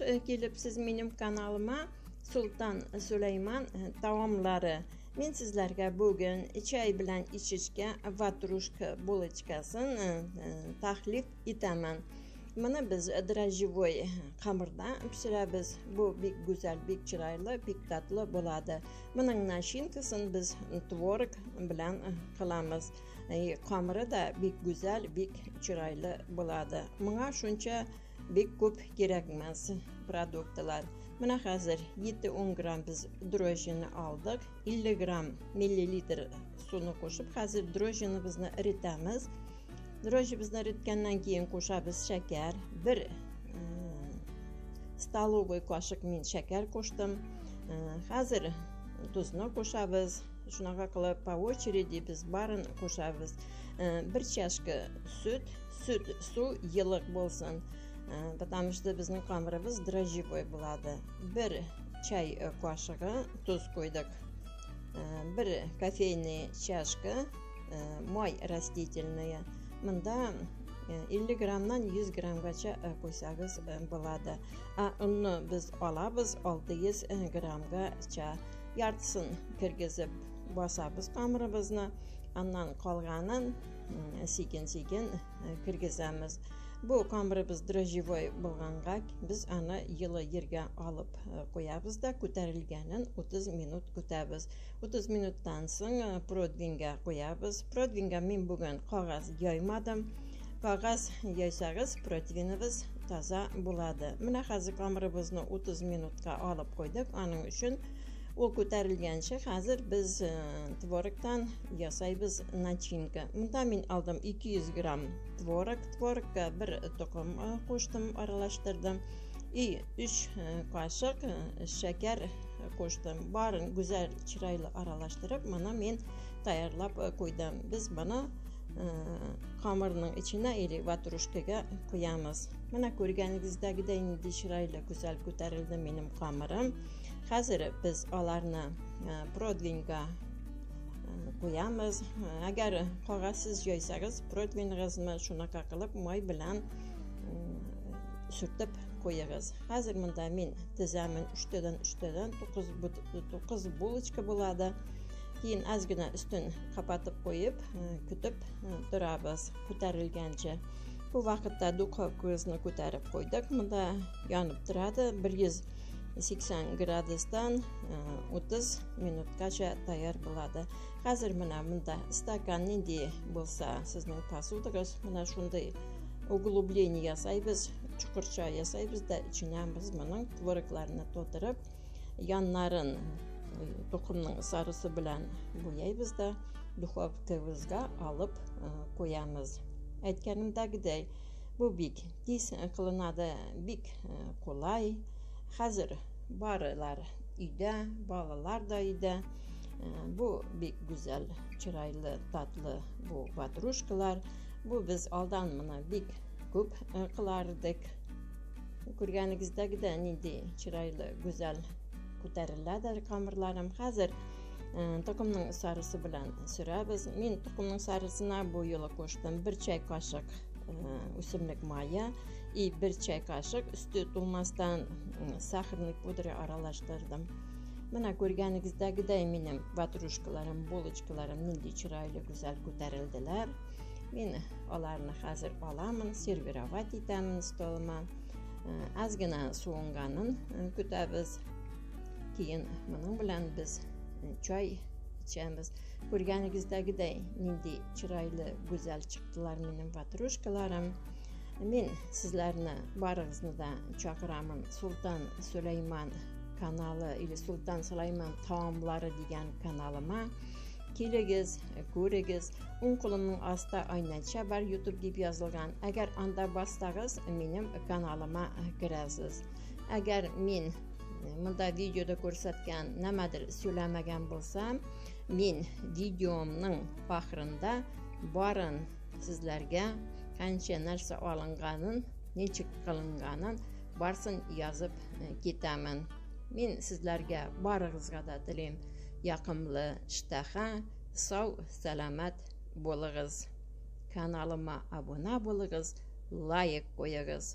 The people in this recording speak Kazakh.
E, kelibsiz mening kanalıma Sultan Süleyman e, taomlari. Men sizlarga bugun choy bilan ichishga vatrushka bulochkasini e, taklif etaman. Mana biz дрожжевой qamirda pishiramiz. Bu bek go'zal, bek chiroyli, bek tatli bo'ladi. Buning nashinkasini biz tvorog bilan qilamiz. Qamiri da bek go'zal, bek chiroyli bo'ladi. Menga shuncha bek ko'p kerak emas produktlar mana hozir 7-10 gramm biz drojjini oldik 50 gramm millilitr suvni qo'shib hozir drojjini bizni eritamiz drojji bizni eritgandan keyin qo'shamiz shakar bir e, stоловый qoshiq men shakar qo'shdim e, hozir tuzni qo'shamiz shunaqa qilib по очереди barini qo'shamiz e, bir chashka sut sut suv yilliq bo'lsin потому что біздің қамырымыз дрожжевой болады бір чай қашығы тұз қойдық бір кофейный чашка май растительная. Мында 50 граммнан 100 граммғача қойсаңыз болады а ұнны біз алабыз 600 граммға ча яртысын кіргізіп басабыз қамырымызны аннан қалғанын сейген сейген кіргіземіз бұл қамырыбыз дрожжевой болғанға біз аны йылы ерге алып қоябыз да көтерілгенін 30 минут күтәбіз 30 минуттан соң продвинга қоябыз продвинга мен бүгін қағаз яймадым қағаз яйсаңыз протеиніміз таза болады мына қазір қамырыбызны 30 минутқа алып қойдық аның үшін ол көтерілгенше қазір біз творогтан жасайбыз начинка. Мында мен алдым 200 грамм творог творогқа бір тұқым қоштым аралаштырдым и үш қашық шәкер қоштым барын güzel чырайлы аралаштырып мына мен даярлап қойдым біз бұны қамырның ішіне или ватрушкаға қоямыз мына көргеніңіздегідей чырайлы güzel көтерілді менің қамырым Hozir biz ularni protvinga qo'yamiz. Agar qog'ozsiz yoysangiz protviningizni shunaqa qilib moy bilan qo'yingiz hozir bunda men tizaman uchtadan uchtadan to'qqiz to'qqiz булочка bo'ladi keyin ozgina ustin qapatib qo'yib kutib turamiz ko'tarilgancha bu vaqtda duxovkamizni ko'tarib qo'ydik bunda yonib turadi 80 градустан 30 минуткача таяр болады қазір мына мында стакан нендей болса сіздің посудаңыз мына шундай углубление жасайбыз чұқырша жасайбыз да біз мұның творогларына толтырып яннарын тұқымның сарысы білән бояйбыз да духовкабызға алып қоямыз aytganimdagidek bu bek tez qilinadi bek qulay Hazır barılar үйде, балалар да үйде. Bu бек güzel, чырайлы, татлы bu ватрушкалар. Bu biz алдан мына бек көп кылардык. Көргәнегездәге нинди чырайлы, güzel күтәреләдер камырларым. Хәзер тұқымның сарысы белән сөрәбез. Мин тұқымның сарысына бу юлы коштым 1 чай кашык өсімлік майы и бір чай қашық үсті толмастан сахарный пудра аралаштырдым. Мына көргеніңіздегідей менің ватрушкаларым булочкаларым нендей чырайлы güzel көтерілділер мен оларны қазір аламын сервировать етемін столыма. Азгina суынғанын күтәбіз. Кейін мұның білән біз чай içəmiz. Bürgənimizdəki də indi çiraylı, gözəl çıxdılar mənim patruşkalarım. Mən sizlərni barınızı da çağıramın. Sultan Süleyman kanalı ilə Sultan Süleyman taomlari degan kanalıma keligiz ko'rigiz o'ng qo'limning ostida oynacha bar youtube deb yozilgan agar unda bossag'iz mening kanalima kirasiz agar men bunda e, videoda ko'rsatgan nimadir so'lamagan bo'lsam мен видеомның бақырында барын сізлерге қанша нәрсе алынғанын нечік қылынғанын барсын язып кетемін мен сіздерге барыңызға да тілейм яқымлы штаха сау сәламәт болыңыз каналыма абуна болыңыз лайк қойыңыз